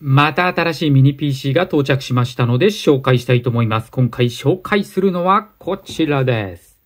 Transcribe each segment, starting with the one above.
また新しいミニ PC が到着しましたので紹介したいと思います。今回紹介するのはこちらです。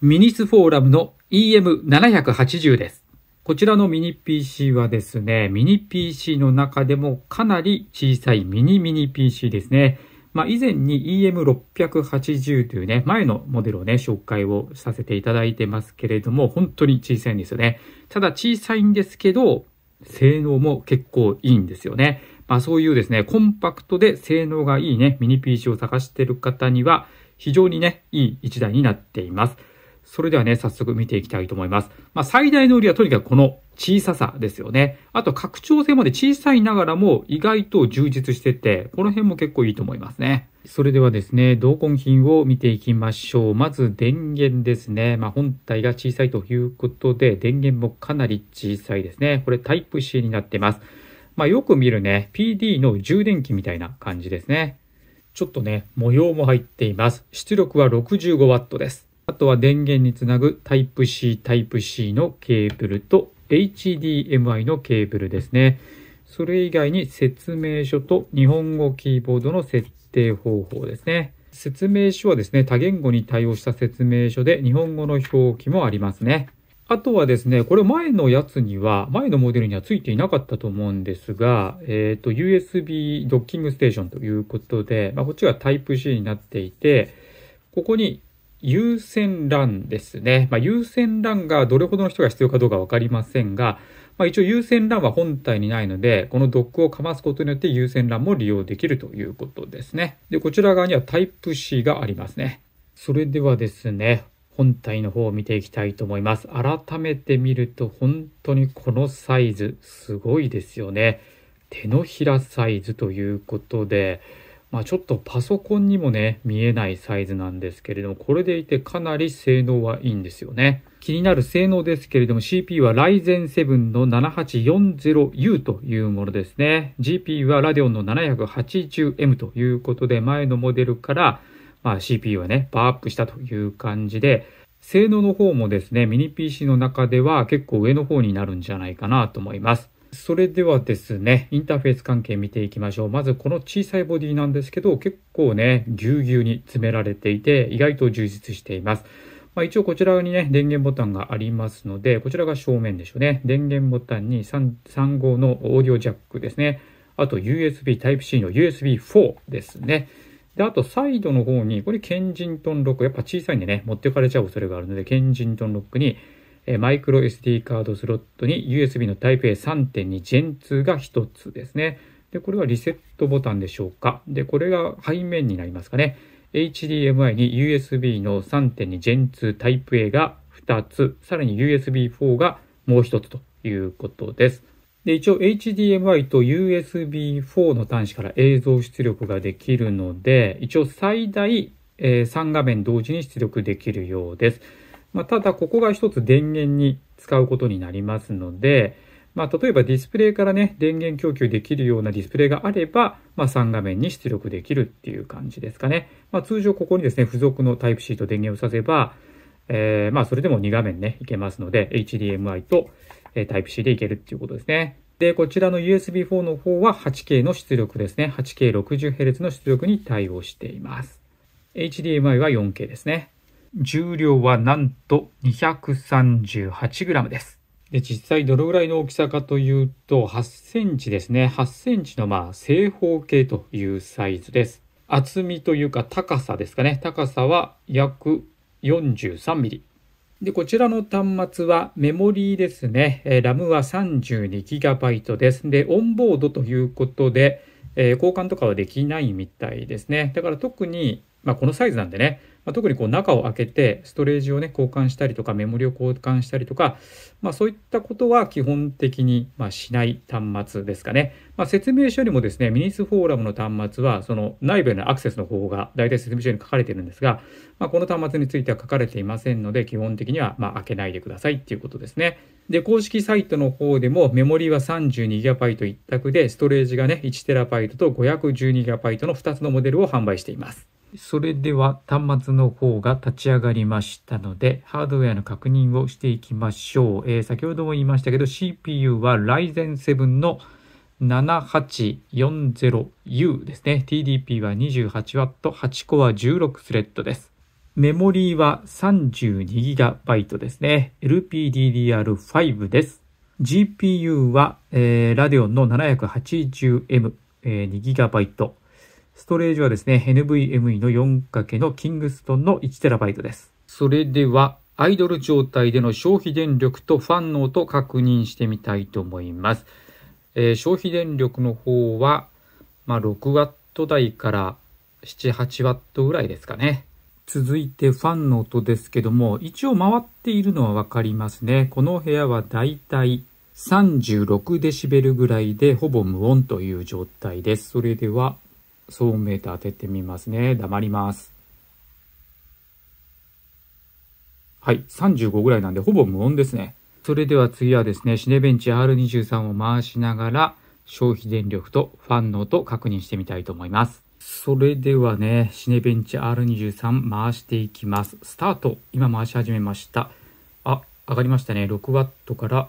ミニスフォーラムの EM780 です。こちらのミニ PC はですね、ミニ PC の中でもかなり小さいミニミニ PC ですね。まあ以前に EM680 というね、前のモデルをね、紹介をさせていただいてますけれども、本当に小さいんですよね。ただ小さいんですけど、性能も結構いいんですよね。まあそういうですね、コンパクトで性能がいいね、ミニ PC を探している方には、非常にね、いい一台になっています。それではね、早速見ていきたいと思います。まあ最大の売りはとにかくこの小ささですよね。あと拡張性まで小さいながらも意外と充実してて、この辺も結構いいと思いますね。それではですね、同梱品を見ていきましょう。まず電源ですね。まあ本体が小さいということで、電源もかなり小さいですね。これタイプ C になってます。まあよく見るね、PD の充電器みたいな感じですね。ちょっとね、模様も入っています。出力は 65W です。あとは電源につなぐタイプ C、タイプ C のケーブルと HDMI のケーブルですね。それ以外に説明書と日本語キーボードの設定方法ですね。説明書はですね、多言語に対応した説明書で日本語の表記もありますね。あとはですね、これ前のやつには、前のモデルにはついていなかったと思うんですが、えっ、と、USB ドッキングステーションということで、まあ、こっちがタイプ C になっていて、ここに有線 LAN ですね。まあ、有線 LAN がどれほどの人が必要かどうかわかりませんが、まあ、一応有線 LAN は本体にないので、このドックをかますことによって有線 LAN も利用できるということですね。で、こちら側にはタイプ C がありますね。それではですね、本体の方を見ていきたいと思います。改めて見ると本当にこのサイズすごいですよね。手のひらサイズということで、まあちょっとパソコンにもね、見えないサイズなんですけれども、これでいてかなり性能はいいんですよね。気になる性能ですけれども、CPU は Ryzen 7の 7840U というものですね。GPU は Radeon の 780M ということで、前のモデルから、まあ、CPU はね、パワーアップしたという感じで、性能の方もですね、ミニ PC の中では結構上の方になるんじゃないかなと思います。それではですね、インターフェース関係見ていきましょう。まずこの小さいボディなんですけど、結構ね、ぎゅうぎゅうに詰められていて、意外と充実しています。まあ、一応こちらにね、電源ボタンがありますので、こちらが正面でしょうね。電源ボタンに 3, 3号のオーディオジャックですね。あと USB Type-C の USB4 ですね。で、あとサイドの方に、これケンジントンロック、やっぱ小さいんでね、持ってかれちゃう恐れがあるので、ケンジントンロックに、えマイクロ SD カードスロットに USB の Type-A3.2 Gen 2が1つですね。で、これはリセットボタンでしょうか。で、これが背面になりますかね。HDMI に USB の3.2 Gen 2 Type-A が2つ、さらに USB4 がもう1つということです。で、一応 HDMI と USB4 の端子から映像出力ができるので、一応最大、え3画面同時に出力できるようです。まあ、ただ、ここが一つ電源に使うことになりますので、まあ、例えばディスプレイからね、電源供給できるようなディスプレイがあれば、まあ、3画面に出力できるっていう感じですかね。まあ、通常ここにですね、付属の Type-C と電源をさせば、えーまあ、それでも2画面ね、いけますので、HDMI と、えー Type-C でいけるっていうことですね。で、こちらの USB4 の方は 8K の出力ですね。8K60Hz の出力に対応しています。HDMI は 4K ですね。重量はなんと 238g です。で、実際どのぐらいの大きさかというと、8センチですね。8センチのまあ正方形というサイズです。厚みというか高さですかね。高さは約43ミリ。で、こちらの端末はメモリーですね。えー RAM は 32GB です。で、オンボードということで、えー交換とかはできないみたいですね。だから特に、まあ、このサイズなんでね、まあ、特にこう中を開けてストレージをね交換したりとかメモリを交換したりとか、まあ、そういったことは基本的にましない端末ですかね、まあ、説明書にもですねミニスフォーラムの端末はその内部へのアクセスの方法が大体説明書に書かれてるんですが、まあ、この端末については書かれていませんので基本的にはま開けないでくださいっていうことですね。で公式サイトの方でもメモリは 32GB 一択でストレージがね 1TB と 512GB の2つのモデルを販売しています。それでは端末の方が立ち上がりましたので、ハードウェアの確認をしていきましょう。えー先ほども言いましたけど、CPU は Ryzen 7の 7840U ですね。TDP は 28W、8コア16スレッドです。メモリーは 32GB ですね。LPDDR5 です。GPU は、えー、ラデオンの 780M、えー、2GB。ストレージはですね、NVMe の 4× のキングストンの 1TB です。それでは、アイドル状態での消費電力とファンノーと確認してみたいと思います。えー、消費電力の方は、まあ、6W 台から7、8W ぐらいですかね。続いてファンの音ですけども、一応回っているのはわかりますね。この部屋はだいたい36デシベルぐらいでほぼ無音という状態です。それでは、騒音メーター当ててみますね。黙ります。はい、35ぐらいなんでほぼ無音ですね。それでは次はですね、シネベンチ R23 を回しながら消費電力とファンの音確認してみたいと思います。それではね、シネベンチ R23 回していきます。スタート。今回し始めました。あ、上がりましたね。6W から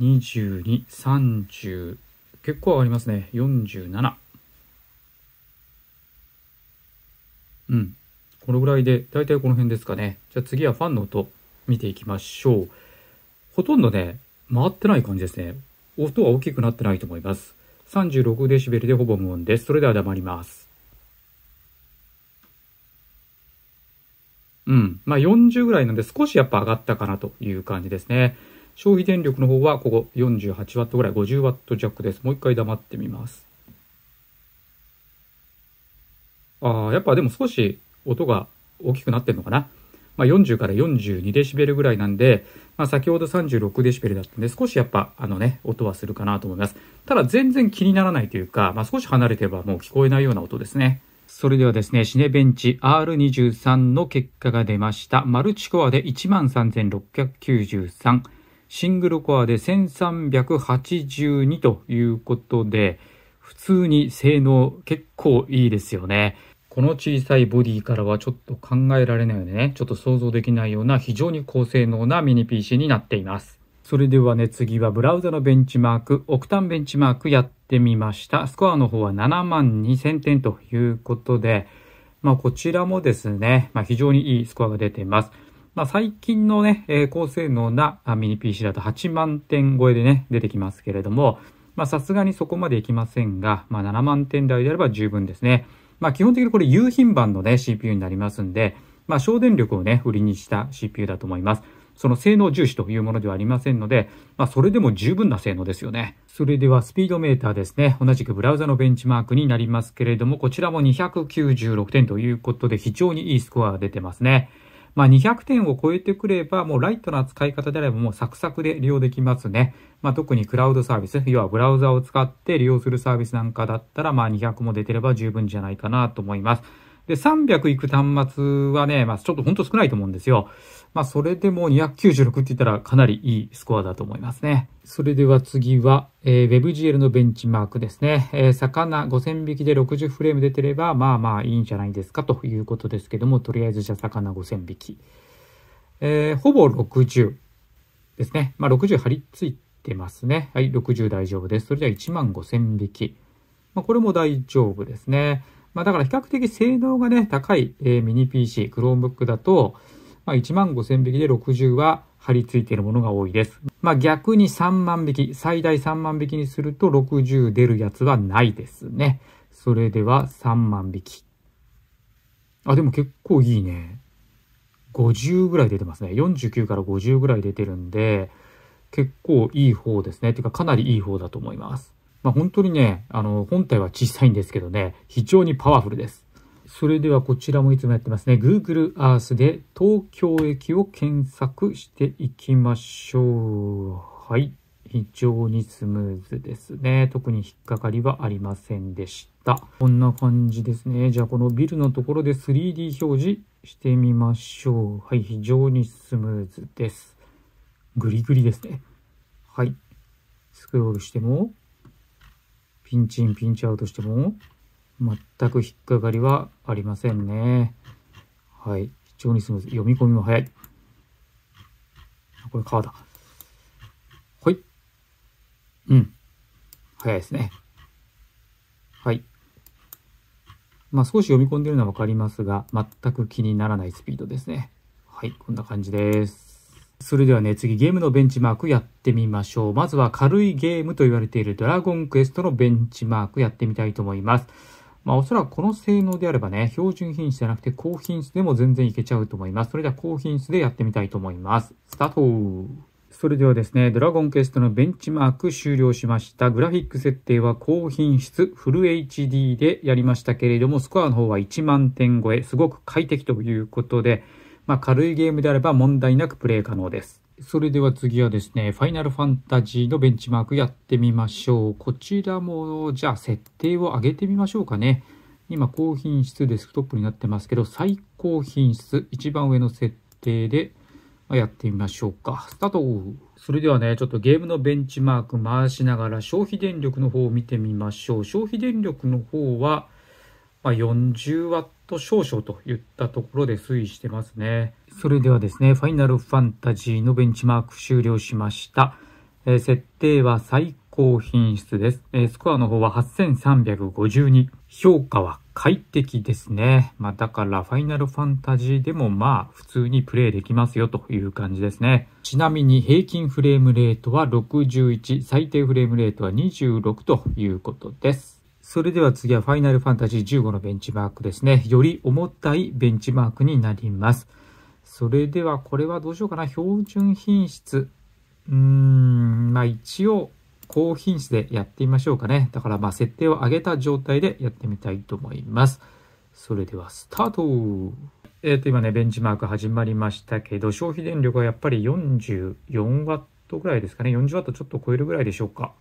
22、30、結構上がりますね。47。うん。このぐらいで、だいたいこの辺ですかね。じゃあ次はファンの音見ていきましょう。ほとんどね、回ってない感じですね。音は大きくなってないと思います。36デシベルでほぼ無音です。それでは黙ります。うん。まあ40ぐらいなんで少しやっぱ上がったかなという感じですね。消費電力の方はここ 48W ぐらい 50W 弱です。もう一回黙ってみます。ああ、やっぱでも少し音が大きくなってんのかな？まあ、40から42デシベルぐらいなんで、まあ、先ほど36デシベルだったんで、少しやっぱ、あのね、音はするかなと思います。ただ全然気にならないというか、まあ、少し離れてればもう聞こえないような音ですね。それではですね、シネベンチ R23 の結果が出ました。マルチコアで13,693、シングルコアで1382ということで、普通に性能結構いいですよね。この小さいボディからはちょっと考えられないよね、ちょっと想像できないような非常に高性能なミニ PC になっています。それではね、次はブラウザのベンチマーク、オクタンベンチマークやってみました。スコアの方は7万2000点ということで、まあこちらもですね、まあ非常にいいスコアが出ています。まあ最近のね、えー、高性能なミニ PC だと8万点超えでね、出てきますけれども、まあさすがにそこまでいきませんが、まあ7万点台であれば十分ですね。まあ基本的にこれ有品版のね CPU になりますんで、まあ省電力をね、売りにした CPU だと思います。その性能重視というものではありませんので、まあそれでも十分な性能ですよね。それではスピードメーターですね。同じくブラウザのベンチマークになりますけれども、こちらも296点ということで非常にいいスコアが出てますね。まあ、200点を超えてくれば、もうライトな使い方であればもうサクサクで利用できますね。まあ、特にクラウドサービス、要はブラウザを使って利用するサービスなんかだったら、まあ、200も出てれば十分じゃないかなと思います。で、300いく端末はね、まあ、ちょっとほんと少ないと思うんですよ。まあ、それでも296って言ったらかなりいいスコアだと思いますね。それでは次は、えー、WebGL のベンチマークですね。えー、魚5000匹で60フレーム出てれば、まあまあいいんじゃないですかということですけども、とりあえずじゃあ魚5000匹。えー、ほぼ60ですね。まあ60張り付いてますね。はい、60大丈夫です。それでは1万5000匹。まあこれも大丈夫ですね。まあだから比較的性能がね、高い、えー、ミニ PC、Chromebook だと、まあ、1万5000匹で60は貼り付いているものが多いです。まあ、逆に3万匹、最大3万匹にすると60出るやつはないですね。それでは3万匹。あ、でも結構いいね。50ぐらい出てますね。49から50ぐらい出てるんで、結構いい方ですね。てかかなりいい方だと思います。まあ本当にね、あの、本体は小さいんですけどね、非常にパワフルです。それではこちらもいつもやってますね。Google Earth で東京駅を検索していきましょう。はい。非常にスムーズですね。特に引っかかりはありませんでした。こんな感じですね。じゃあこのビルのところで 3D 表示してみましょう。はい。非常にスムーズです。グリグリですね。はい。スクロールしても、ピンチイン、ピンチアウトしても、全く引っかかりはありませんね。はい。非常にスムーズ。読み込みも早い。これ川だ。はい。うん。早いですね。はい。まあ少し読み込んでるのはわかりますが、全く気にならないスピードですね。はい、こんな感じです。それではね、次ゲームのベンチマークやってみましょう。まずは軽いゲームと言われているドラゴンクエストのベンチマークやってみたいと思います。まあおそらくこの性能であればね、標準品質じゃなくて高品質でも全然いけちゃうと思います。それでは高品質でやってみたいと思います。スタートそれではですね、ドラゴンクエストのベンチマーク終了しました。グラフィック設定は高品質、フル HD でやりましたけれども、スコアの方は1万点超え、すごく快適ということで、まあ、軽いゲームであれば問題なくプレイ可能です。それでは次はですね、ファイナルファンタジーのベンチマークやってみましょう。こちらも、じゃあ設定を上げてみましょうかね。今、高品質デスクトップになってますけど、最高品質、一番上の設定でまやってみましょうか。スタートそれではね、ちょっとゲームのベンチマーク回しながら消費電力の方を見てみましょう。消費電力の方は、まあ、40W ワット少々といったところで推移してますね。それではですね、ファイナルファンタジーのベンチマーク終了しました。えー、設定は最高品質です。えー、スコアの方は8352。評価は快適ですね。まあだからファイナルファンタジーでもまあ普通にプレイできますよという感じですね。ちなみに平均フレームレートは61、最低フレームレートは26ということです。それでは次はファイナルファンタジー15のベンチマークですね。より重たいベンチマークになります。それではこれはどうしようかな。標準品質。うーん、まあ一応高品質でやってみましょうかね。だからまあ設定を上げた状態でやってみたいと思います。それではスタートえっ、ー、と今ね、ベンチマーク始まりましたけど、消費電力はやっぱり44ワットぐらいですかね。40ワットちょっと超えるぐらいでしょうか。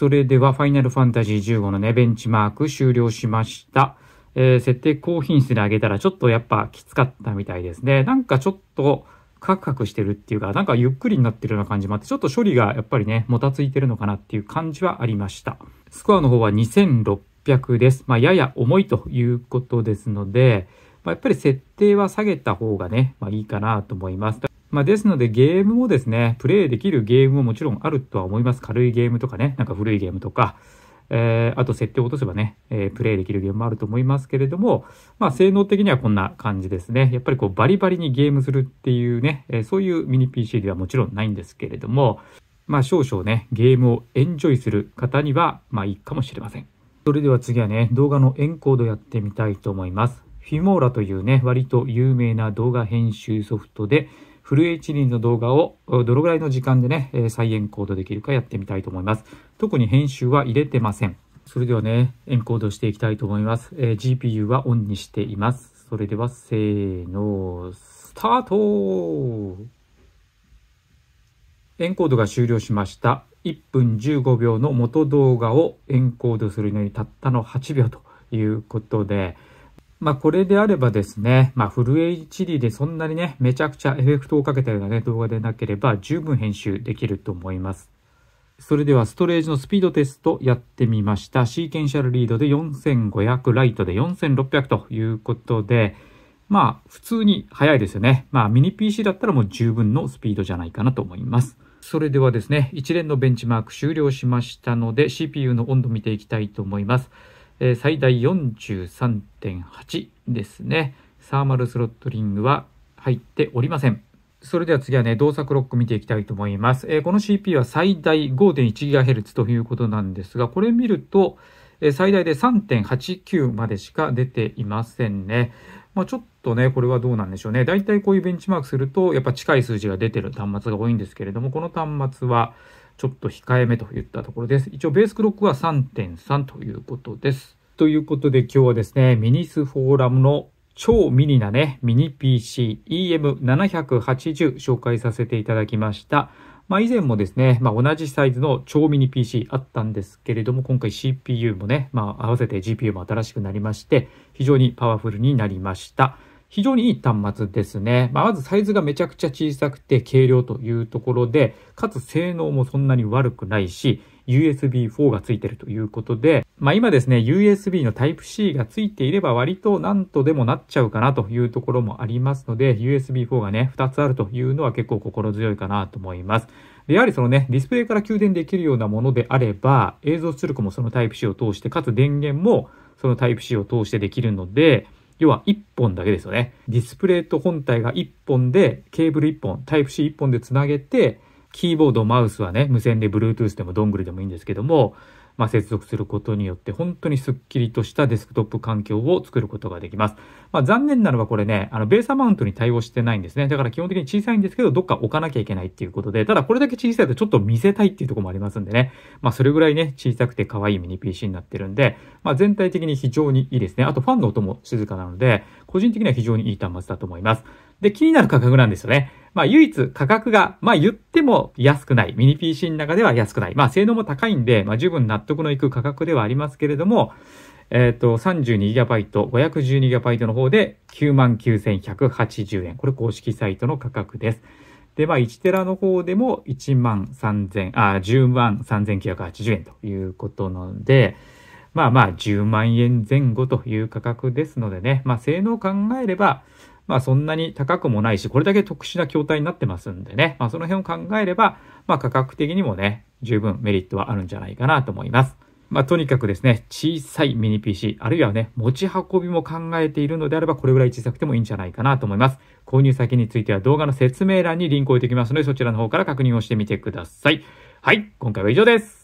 それでは、ファイナルファンタジー15のね、ベンチマーク終了しました。えー、設定高品質で上げたらちょっとやっぱきつかったみたいですね。なんかちょっとカクカクしてるっていうか、なんかゆっくりになってるような感じもあって、ちょっと処理がやっぱりね、もたついてるのかなっていう感じはありました。スコアの方は2600です。まあ、やや重いということですので、まあ、やっぱり設定は下げた方がね、まあいいかなと思います。まあ、ですのでゲームもですね、プレイできるゲームももちろんあるとは思います。軽いゲームとかね、なんか古いゲームとか、えー、あと設定を落とせばね、えー、プレイできるゲームもあると思いますけれども、まあ、性能的にはこんな感じですね。やっぱりこうバリバリにゲームするっていうね、えー、そういうミニ PC ではもちろんないんですけれども、まあ少々ね、ゲームをエンジョイする方には、まあいいかもしれません。それでは次はね、動画のエンコードやってみたいと思います。フィモーラというね、割と有名な動画編集ソフトで、フル HD の動画をどのぐらいの時間でね、再エンコードできるかやってみたいと思います。特に編集は入れてません。それではね、エンコードしていきたいと思います。えー、GPU はオンにしています。それでは、せーの、スタートエンコードが終了しました。1分15秒の元動画をエンコードするのにたったの8秒ということで、まあこれであればですね、まあフル HD でそんなにね、めちゃくちゃエフェクトをかけたようなね、動画でなければ十分編集できると思います。それではストレージのスピードテストやってみました。シーケンシャルリードで4500、ライトで4600ということで、まあ普通に速いですよね。まあミニ PC だったらもう十分のスピードじゃないかなと思います。それではですね、一連のベンチマーク終了しましたので CPU の温度見ていきたいと思います。え、最大43.8ですね。サーマルスロットリングは入っておりません。それでは次はね、動作クロック見ていきたいと思います。えー、この CPU は最大 5.1GHz ということなんですが、これ見ると、えー、最大で3.89までしか出ていませんね。まあ、ちょっとね、これはどうなんでしょうね。だいたいこういうベンチマークすると、やっぱ近い数字が出てる端末が多いんですけれども、この端末は、ちょっと控えめといったところです。一応ベースクロックは3.3ということです。ということで今日はですね、ミニスフォーラムの超ミニなね、ミニ PC EM780 紹介させていただきました。まあ以前もですね、まあ同じサイズの超ミニ PC あったんですけれども、今回 CPU もね、まあ合わせて GPU も新しくなりまして、非常にパワフルになりました。非常にいい端末ですね。まあ、まずサイズがめちゃくちゃ小さくて軽量というところで、かつ性能もそんなに悪くないし、USB4 がついてるということで、まあ今ですね、USB の Type-C がついていれば割と何とでもなっちゃうかなというところもありますので、USB4 がね、2つあるというのは結構心強いかなと思います。で、やはりそのね、ディスプレイから給電できるようなものであれば、映像出力もそのタイプ C を通して、かつ電源もそのタイプ C を通してできるので、要は1本だけですよね。ディスプレイと本体が1本で、ケーブル1本、タイプ C1 本でつなげて、キーボード、マウスはね、無線で Bluetooth でもドングルでもいいんですけども、まあ、接続することによって本当にスッキリとしたデスクトップ環境を作ることができます。まあ、残念なのはこれね、あの、ベースアマウントに対応してないんですね。だから基本的に小さいんですけど、どっか置かなきゃいけないっていうことで、ただこれだけ小さいとちょっと見せたいっていうとこもありますんでね。まあ、それぐらいね、小さくて可愛いミニ PC になってるんで、まあ、全体的に非常にいいですね。あとファンの音も静かなので、個人的には非常にいい端末だと思います。で、気になる価格なんですよね。まあ唯一価格が、まあ言っても安くない。ミニ PC の中では安くない。まあ性能も高いんで、まあ十分納得のいく価格ではありますけれども、えっ、ー、と、32GB、512GB の方で99,180円。これ公式サイトの価格です。で、まあ、1テラの方でも1万3000、あ、10万3980円ということなので、まあまあ、10万円前後という価格ですのでね、まあ、性能を考えれば、まあそんなに高くもないし、これだけ特殊な筐体になってますんでね、まあその辺を考えれば、まあ価格的にもね、十分メリットはあるんじゃないかなと思います。まあとにかくですね、小さいミニ PC、あるいはね、持ち運びも考えているのであれば、これぐらい小さくてもいいんじゃないかなと思います。購入先については動画の説明欄にリンクを置いておきますので、そちらの方から確認をしてみてください。はい、今回は以上です。